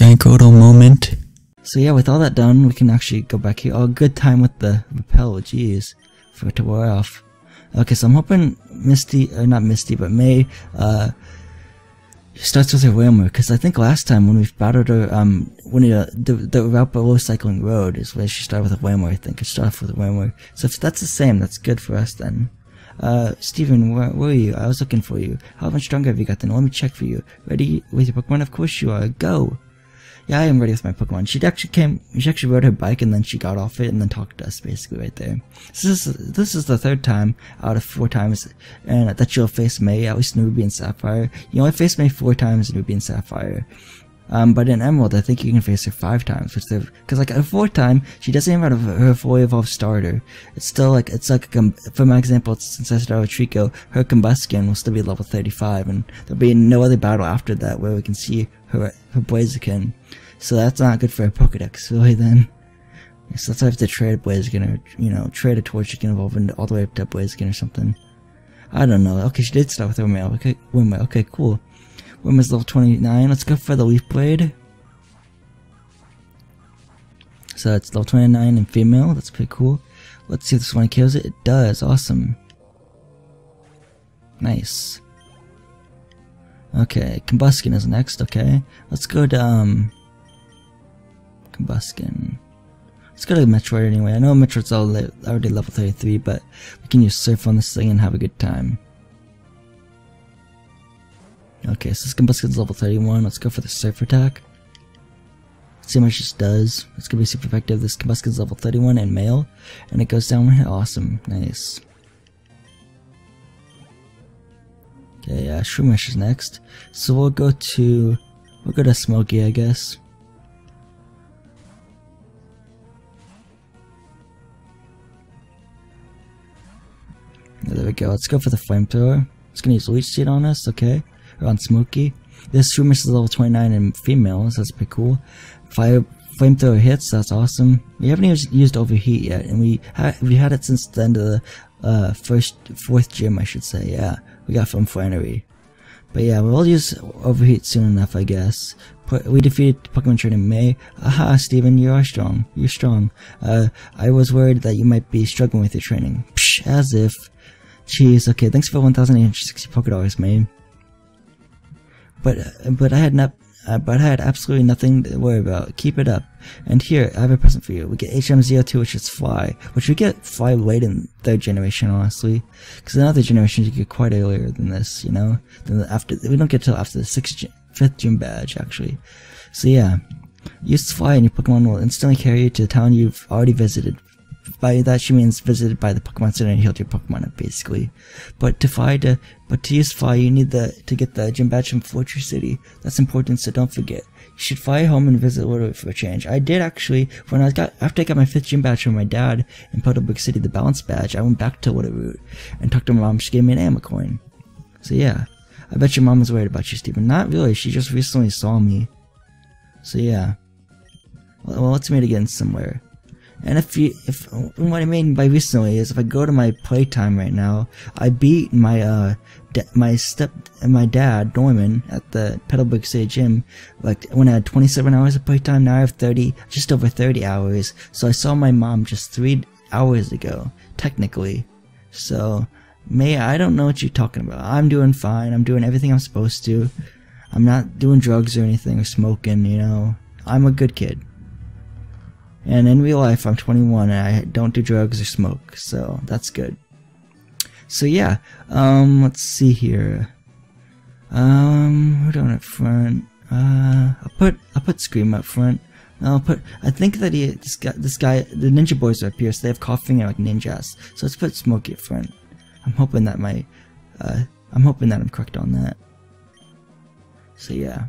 Jankodo moment. So yeah, with all that done, we can actually go back here. Oh, good time with the repel, jeez, for it to wear off. Okay, so I'm hoping Misty, or not Misty, but May, uh, starts with her Wailmer, because I think last time when we battled her, um, when uh, the, the route below Cycling Road is where she started with a Wailmer, I think. It started off with a Wailmer. So if that's the same, that's good for us then. Uh, Steven, where, where are you? I was looking for you. How much stronger have you gotten? Let me check for you. Ready with your Pokemon? Of course you are. Go! Yeah, I am ready with my Pokemon. She actually came, she actually rode her bike and then she got off it and then talked to us basically right there. This is, this is the third time out of four times and that you'll face May, at least in Ruby and Sapphire. You only face May four times in Ruby and Sapphire. Um, but in Emerald, I think you can face her five times, which because like a fourth time, she doesn't even have her fully evolved starter. It's still like it's like a, for my example, since I started with Treecko, her Combusken will still be level 35, and there'll be no other battle after that where we can see her her Blaziken. So that's not good for a Pokedex, really. Then, so that's why I have to trade Blaziken or you know trade a Torchic evolve into all the way up to Blaziken or something. I don't know. Okay, she did start with Windmill. Okay, Windmill. Okay, cool. Women's level 29. Let's go for the Leaf Blade. So it's level 29 and female. That's pretty cool. Let's see if this one kills it. It does. Awesome. Nice. Okay, Combusken is next, okay. Let's go to, um... Combusken. Let's go to Metroid anyway. I know Metroid's already level 33, but we can use Surf on this thing and have a good time. Okay, so this Combusken's level 31. Let's go for the Surf Attack. Let's see how much this does. It's gonna be super effective. This Combusken's level 31 and male. And it goes down one hit. Awesome. Nice. Okay, yeah, Shroomish is next. So we'll go to... We'll go to Smoky, I guess. There we go. Let's go for the flamethrower. It's gonna use leech seed on us, okay? On Smokey. This Shroomish is level 29 in female, so that's pretty cool. Fire flamethrower hits, that's awesome. We haven't used, used overheat yet, and we ha we had it since the end of the uh, first fourth gym, I should say. Yeah, we got from Flannery. But yeah, we'll use overheat soon enough, I guess. We defeated Pokemon Trainer May. Aha, Steven, you are strong. You're strong. Uh, I was worried that you might be struggling with your training. Psh, as if. Jeez, okay, thanks for 1,860 Pokedollars, May but but I had not. Uh, but I had absolutely nothing to worry about. Keep it up. And here, I have a present for you. We get HM02, which is Fly, which we get Fly late in third generation, honestly. Because in other generations, you get quite earlier than this, you know? Than after, we don't get till after the sixth, fifth gym badge, actually. So yeah, use Fly and your Pokemon will instantly carry you to the town you've already visited by that she means visited by the Pokemon Center and healed your Pokemon basically. But to to but to use fly you need the to get the gym badge from Fortree City. That's important so don't forget. You should fly home and visit Little for a change. I did actually when I got after I got my fifth gym badge from my dad in Petalburg City, the balance badge, I went back to Route and talked to my mom, she gave me an Amulet Coin. So yeah. I bet your mom was worried about you, Steven. Not really, she just recently saw me. So yeah. Well, let's meet again somewhere. And if you, if, what I mean by recently is if I go to my playtime right now, I beat my, uh, my step, my dad, Norman, at the Petalburg City Gym, like, when I had 27 hours of playtime, now I have 30, just over 30 hours. So I saw my mom just three hours ago, technically. So, May, I don't know what you're talking about. I'm doing fine. I'm doing everything I'm supposed to. I'm not doing drugs or anything or smoking, you know. I'm a good kid. And in real life, I'm 21 and I don't do drugs or smoke, so that's good. So yeah, um, let's see here. Um, we're doing up front. Uh, I'll put I'll put Scream up front. I'll put. I think that he this guy this guy the Ninja Boys are up here, so they have coughing and like ninjas. So let's put Smokey up front. I'm hoping that my, uh, I'm hoping that I'm correct on that. So yeah.